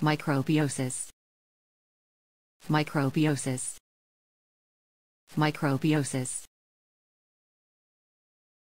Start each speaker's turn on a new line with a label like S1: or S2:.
S1: Microbiosis. Microbiosis. Microbiosis.